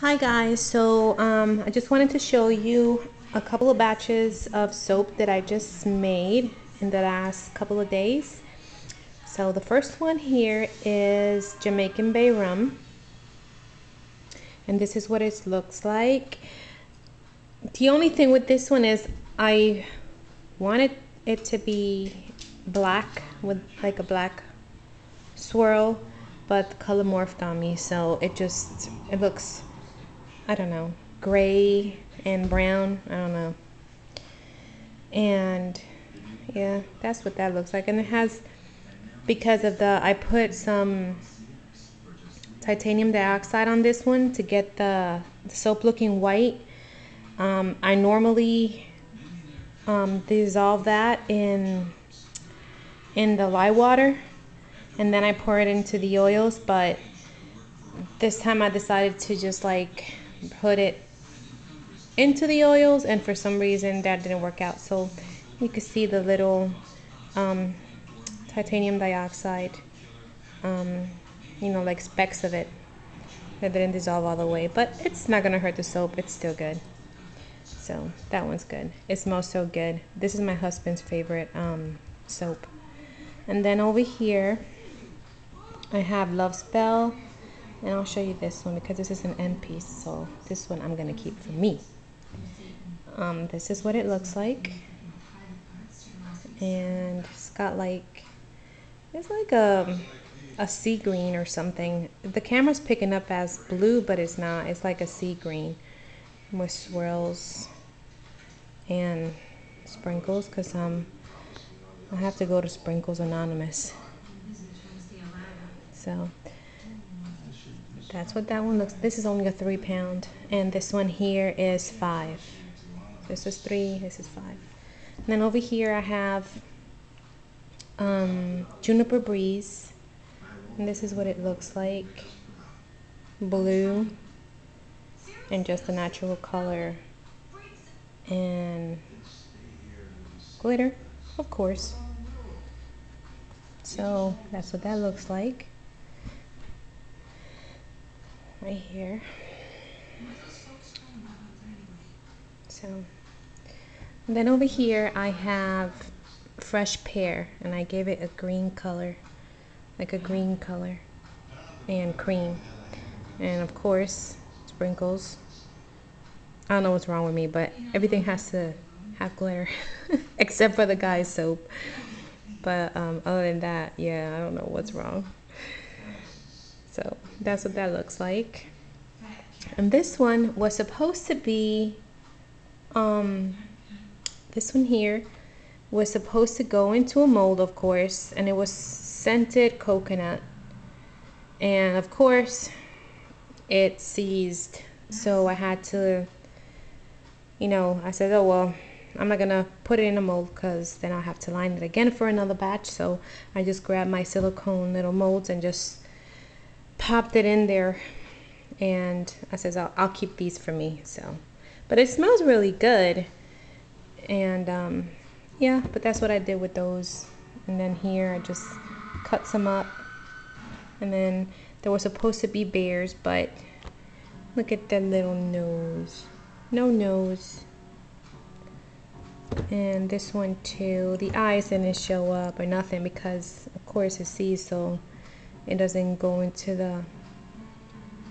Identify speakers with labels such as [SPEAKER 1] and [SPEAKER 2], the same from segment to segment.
[SPEAKER 1] Hi guys, so um, I just wanted to show you a couple of batches of soap that I just made in the last couple of days. So the first one here is Jamaican Bay Rum. And this is what it looks like. The only thing with this one is I wanted it to be black with like a black swirl but the color morphed on me so it just it looks I don't know gray and brown I don't know. And yeah that's what that looks like. And it has because of the I put some titanium dioxide on this one to get the, soap looking white. Um, I normally um, dissolve that in in the lye water and then I pour it into the oils but this time I decided to just like put it into the oils and for some reason that didn't work out. So you can see the little um, titanium dioxide um, you know like specks of it that didn't dissolve all the way. But it's not gonna hurt the soap. It's still good. So that one's good. It smells so good. This is my husband's favorite um, soap. And then over here I have Love Spell and I'll show you this one because this is an end piece so this one I'm gonna keep for me. Um, this is what it looks like. And it's got like it's like a a sea green or something. The camera's picking up as blue but it's not. It's like a sea green with swirls and sprinkles because um I have to go to Sprinkles Anonymous. So that's what that one looks this is only a three pound and this one here is five. This is three this is five. And then over here I have um, juniper breeze and this is what it looks like. Blue and just a natural color. And glitter of course. So that's what that looks like right here. So then over here I have fresh pear and I gave it a green color like a green color and cream. And of course sprinkles. I don't know what's wrong with me but everything has to have glitter except for the guy's soap. But um, other than that yeah I don't know what's wrong so that's what that looks like. And this one was supposed to be, um, this one here was supposed to go into a mold, of course, and it was scented coconut. And of course, it seized. So I had to, you know, I said, oh, well, I'm not gonna put it in a mold because then I'll have to line it again for another batch. So I just grabbed my silicone little molds and just popped it in there and I says I'll, I'll keep these for me so. But it smells really good and um, yeah but that's what I did with those. And then here I just cut some up. And then there were supposed to be bears but look at that little nose. No nose. And this one too. The eyes didn't show up or nothing because of course it sees so it doesn't go into the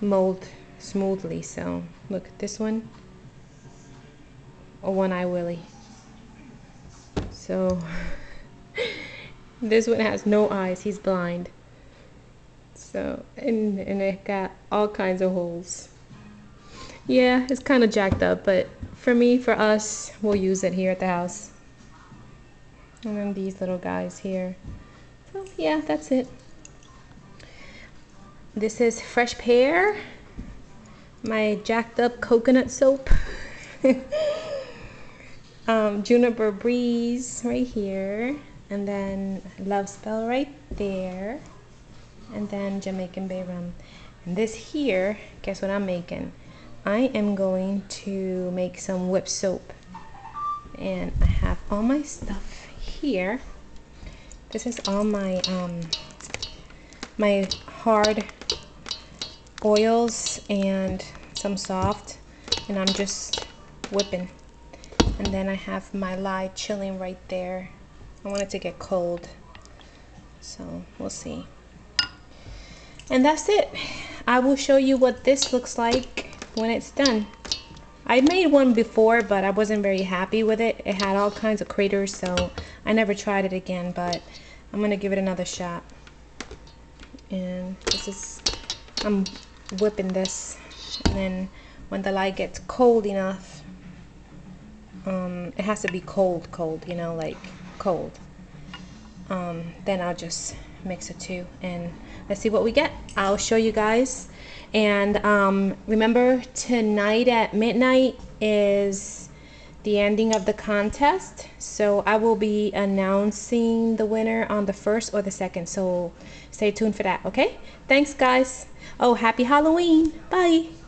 [SPEAKER 1] mold smoothly so look at this one. A one eye willy. So this one has no eyes. He's blind. So and and it got all kinds of holes. Yeah it's kind of jacked up but for me for us we'll use it here at the house. And then these little guys here. So yeah that's it this is fresh pear, my jacked up coconut soap, um, juniper breeze right here, and then love spell right there, and then Jamaican bay rum. And this here, guess what I'm making? I am going to make some whipped soap. And I have all my stuff here. This is all my um, my hard oils and some soft and I'm just whipping. And then I have my lye chilling right there. I want it to get cold so we'll see. And that's it. I will show you what this looks like when it's done. I made one before but I wasn't very happy with it. It had all kinds of craters so I never tried it again but I'm gonna give it another shot. And this is I'm whipping this and then when the lye gets cold enough um, it has to be cold cold you know like cold. Um, then I'll just mix it too and let's see what we get. I'll show you guys. And um, remember tonight at midnight is the ending of the contest. So I will be announcing the winner on the first or the second. So stay tuned for that okay? Thanks guys. Oh happy Halloween. Bye